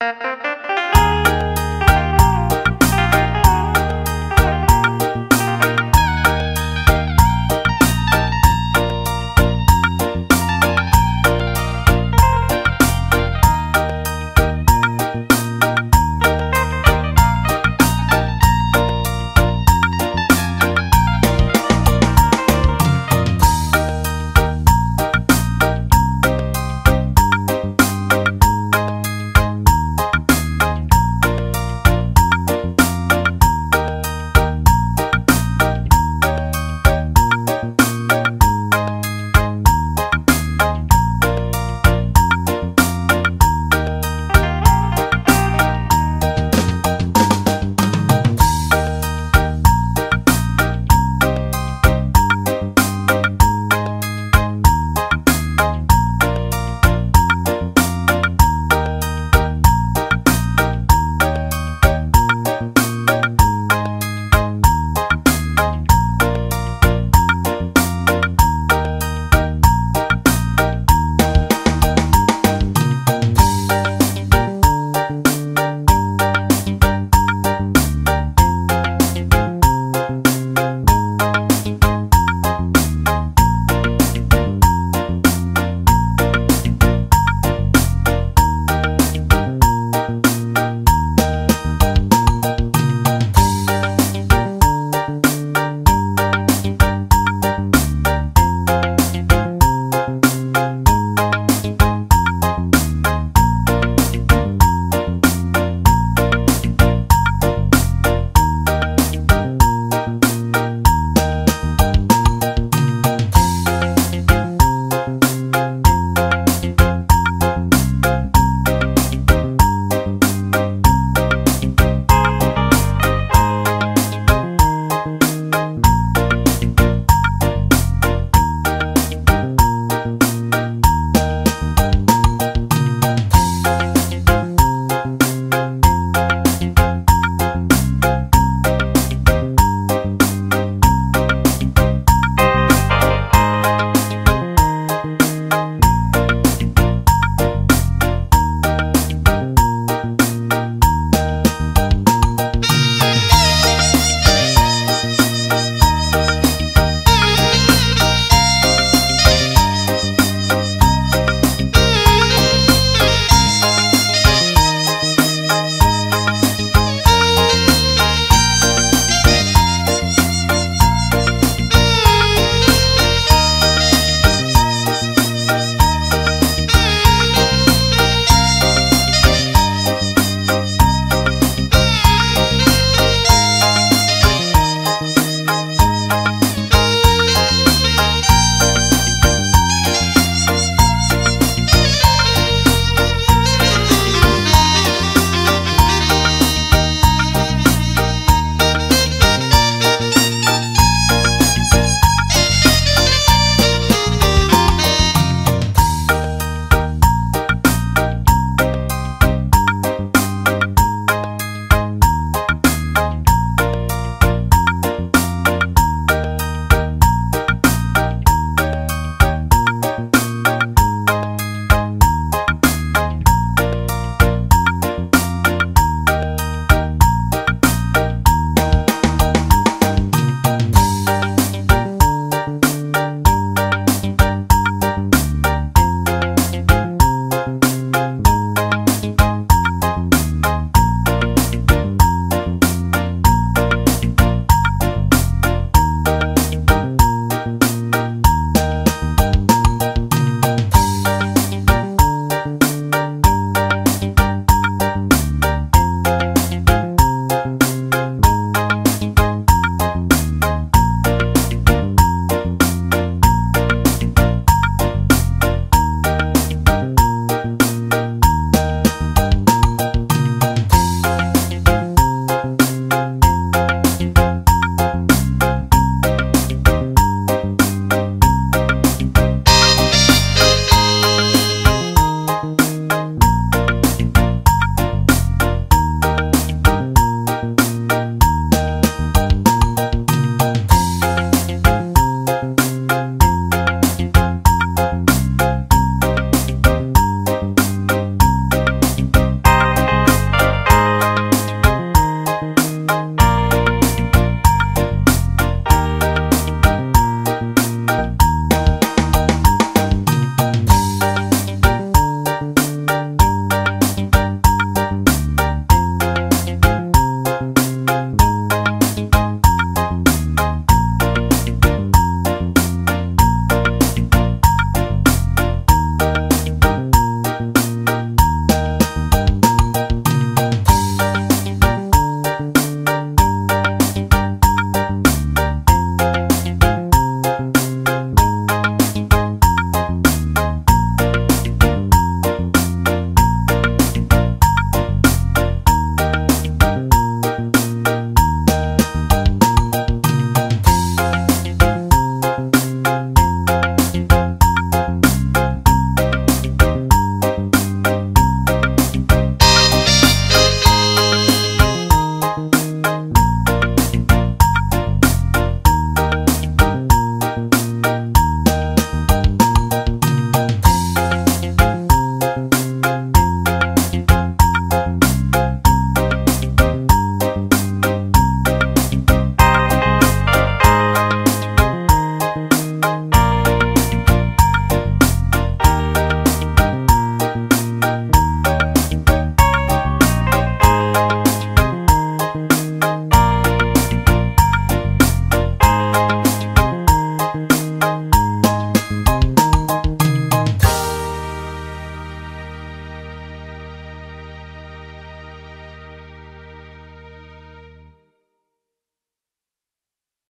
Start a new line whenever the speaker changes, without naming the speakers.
Thank you.